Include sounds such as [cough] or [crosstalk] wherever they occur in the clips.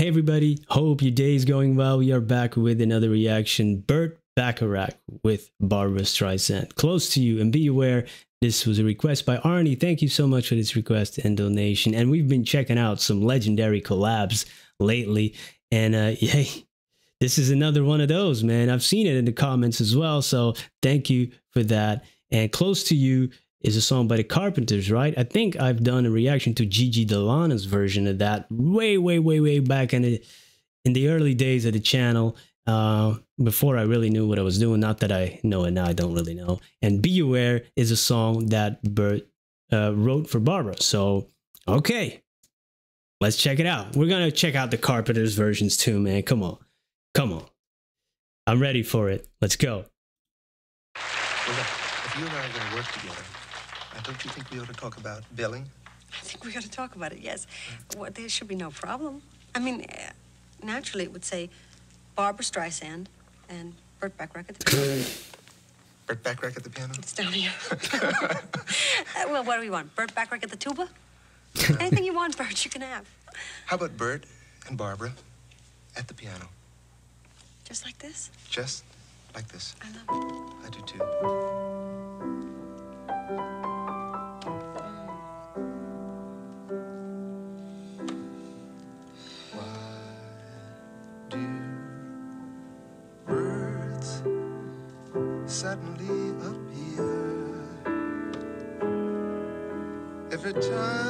Hey everybody, hope your day is going well. We are back with another reaction. Burt Bacharach with Barbra Streisand. Close to you and be aware this was a request by Arnie. Thank you so much for this request and donation. And we've been checking out some legendary collabs lately. And uh, [laughs] hey, this is another one of those, man. I've seen it in the comments as well. So thank you for that. And Close to You is a song by the Carpenters, right? I think I've done a reaction to Gigi De Lana's version of that way, way, way, way back in the in the early days of the channel. Uh, before I really knew what I was doing. Not that I know it now, I don't really know. And Be Aware is a song that Burt uh, wrote for Barbra. So, okay, let's check it out. We're gonna check out the Carpenters versions too, man. Come on, come on. I'm ready for it. Let's go. Well, look, if you and I are to work together, uh, don't you think we ought to talk about billing? I think we ought to talk about it, yes. Well, there should be no problem. I mean, uh, naturally, it would say Barbra Streisand and Burt Bacharach at the piano. Burt Bacharach at the piano? It's down here. [laughs] uh, well, what do we want? Burt Bacharach at the tuba? Anything you want, Burt, you can have. How about Burt and Barbra at the piano? Just like this? Just like this. I love it. I do too. Suddenly appear. Every time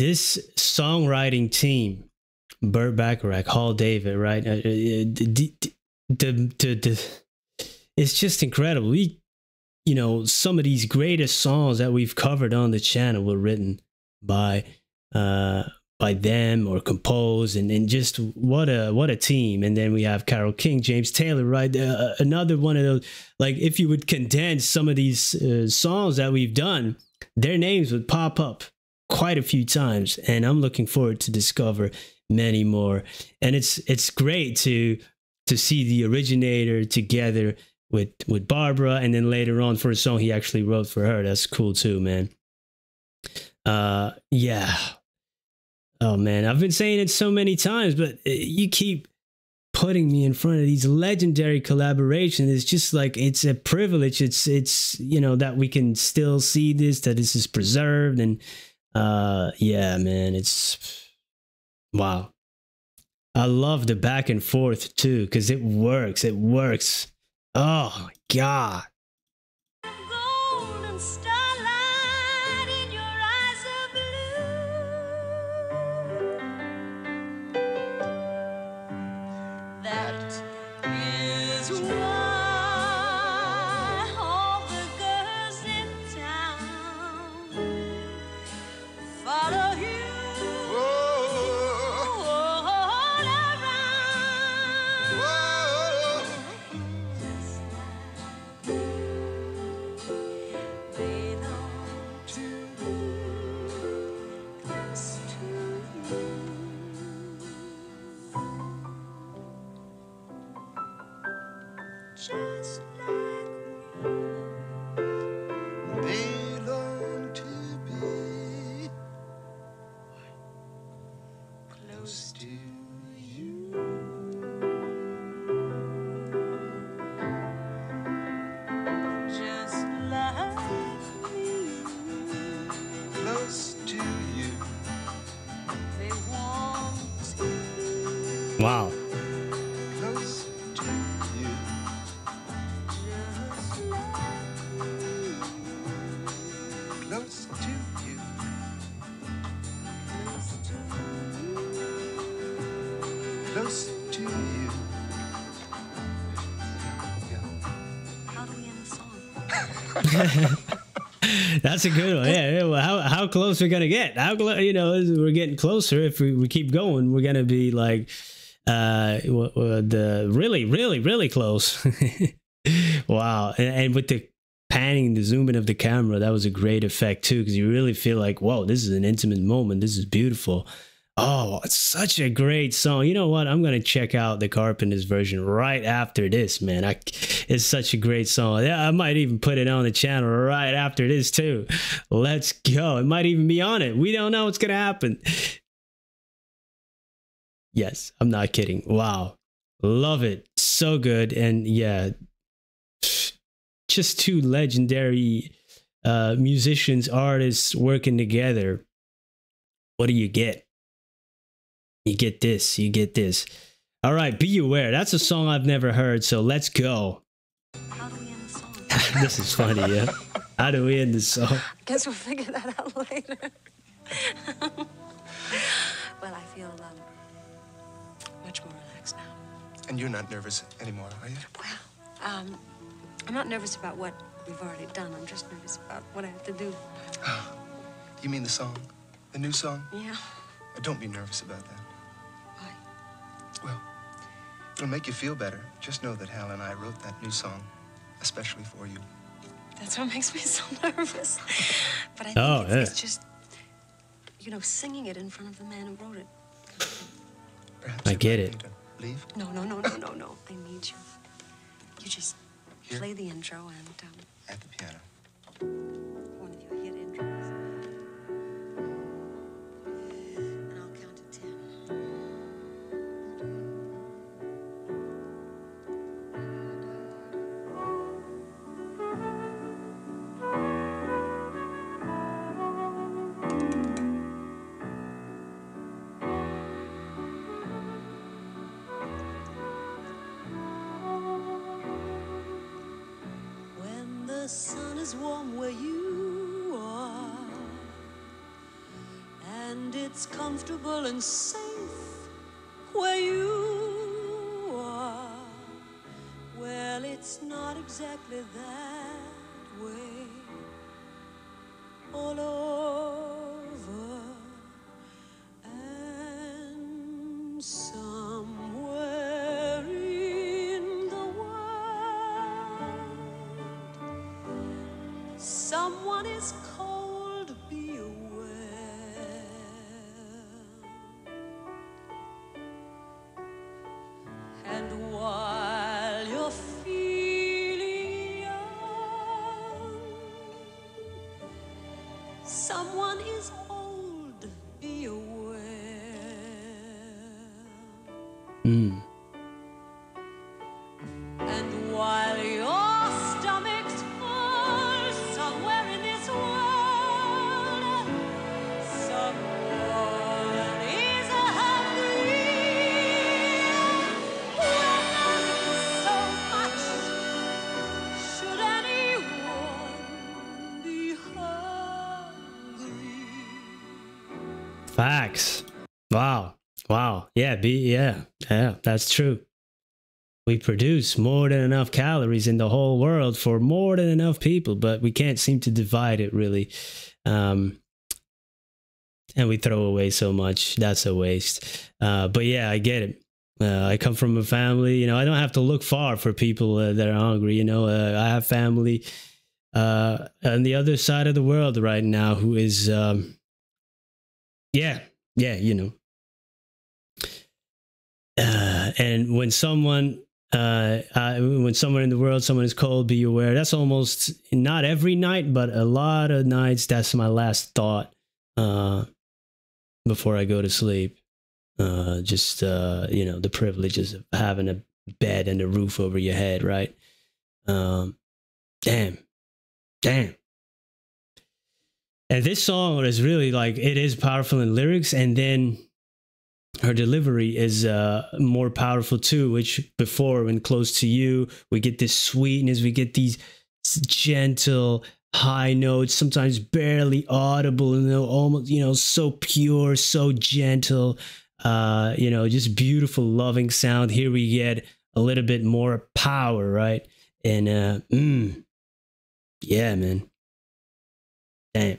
this songwriting team, Burt Bacharach, Hal David, right? Uh, uh, the, the, the, it's just incredible. We, you know, some of these greatest songs that we've covered on the channel were written by, uh, by them or composed, and, and just what a what a team. And then we have Carole King, James Taylor, right? Uh, another one of those. Like if you would condense some of these uh, songs that we've done, their names would pop up quite a few times and i'm looking forward to discover many more. And it's it's great to to see the originator together with with barbra and then later on for a song he actually wrote for her. That's cool too man. Uh yeah. Oh man. I've been saying it so many times but uh, you keep putting me in front of these legendary collaborations. It's just like it's a privilege. It's it's you know that we can still see this that this is preserved and uh yeah man it's wow. I love the back and forth too because it works it works. Oh my god Close to you. How do we end the song? [laughs] That's a good one. Yeah. yeah. Well, how how close we're we gonna get? How clo- you know we're getting closer. If we, we keep going, we're gonna be like uh w- w- the really really really close. [laughs] wow. And, and with the panning, the zooming of the camera, that was a great effect too, because you really feel like, whoa, this is an intimate moment. This is beautiful. Oh, it's such a great song. You know what? I'm gonna check out the Carpenters version right after this, man. I, it's such a great song. Yeah, I might even put it on the channel right after this too. Let's go. It might even be on it. We don't know what's gonna happen. Yes, I'm not kidding. Wow, love it. So good, and yeah, just two legendary uh, musicians, artists working together. What do you get? You get this, you get this. All right, be aware. That's a song I've never heard, so let's go. How do we end the song? this is funny, yeah. How do we end the song? I Guess we'll figure that out [laughs] later. well, I feel um, much more relaxed now. And you're not nervous anymore, are you? Well, um, I'm not nervous about what we've already done. I'm just nervous about what I have to do. [gasps] You mean the song? The new song? Yeah. Don't be nervous about that. Why? Well, it'll make you feel better. Just know that Hal and I wrote that new song especially for you. That's what makes me [laughs] so nervous. But I think Oh, it's, yeah. it's just, you know, singing it in front of the man who wrote it. Perhaps I get it. Leave? No, no, no, no, no, no. I need you. You just Here? play the intro and um, At the piano. Sun is warm where you are, and it's comfortable and safe where you is cold, be aware. And while you're feeling young, someone is old, be aware. Mm. Facts. Wow. Wow. Yeah, be yeah. Yeah, that's true. We produce more than enough calories in the whole world for more than enough people, but we can't seem to divide it really. Um and we throw away so much. That's a waste. Uh but yeah, I get it. Uh, I come from a family, you know, I don't have to look far for people uh, that are hungry, you know. Uh, I have family uh on the other side of the world right now who is um yeah. Yeah you know. Uh, and when someone uh, uh, when someone in the world someone is cold be aware. That's almost not every night but a lot of nights that's my last thought uh, before i go to sleep. Uh, just uh, you know the privileges of having a bed and a roof over your head, right? Um, damn, damn. And this song is really like it is powerful in lyrics, and then her delivery is uh, more powerful too. Which before, when close to you, we get this sweetness, we get these gentle high notes, sometimes barely audible, and you know, almost you know so pure, so gentle. Uh, you know, just beautiful, loving sound. Here we get a little bit more power, right? And uh, mm, yeah, man. Damn.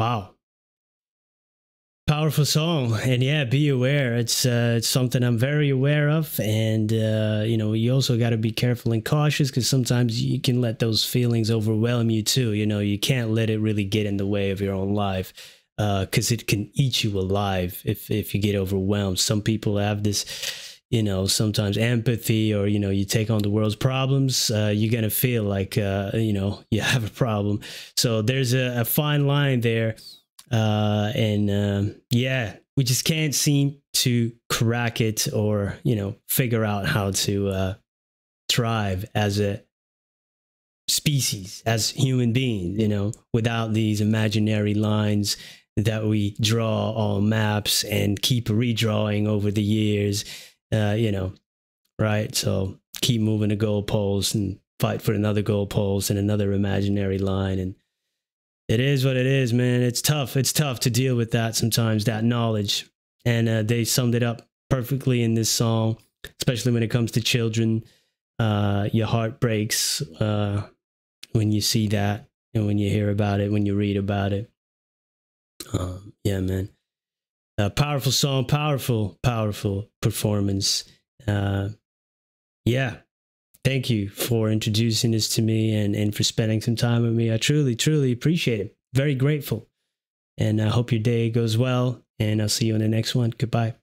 Wow. Powerful song. And yeah, be aware. It's uh, it's something I'm very aware of. And, uh, you know, you also got to be careful and cautious because sometimes you can let those feelings overwhelm you too. You know, you can't let it really get in the way of your own life because it can eat you alive if, if you get overwhelmed. Some people have this you know sometimes empathy or you know you take on the world's problems uh, you're gonna feel like uh, you know [laughs] you have a problem. So there's a, a fine line there uh, and um, yeah we just can't seem to crack it or you know figure out how to uh, thrive as a species as human beings you know without these imaginary lines that we draw on maps and keep redrawing over the years uh, you know, right? So keep moving the goalposts and fight for another goalpost and another imaginary line. And it is what it is, man. It's tough. It's tough to deal with that sometimes, that knowledge. And uh, they summed it up perfectly in this song, especially when it comes to children. Uh, your heart breaks uh, when you see that and when you hear about it, when you read about it. Um, yeah, man. Uh, powerful song, powerful, powerful performance. Uh, yeah, thank you for introducing this to me and, and for spending some time with me. I truly, truly appreciate it. Very grateful. And I hope your day goes well. And I'll see you on the next one. Goodbye.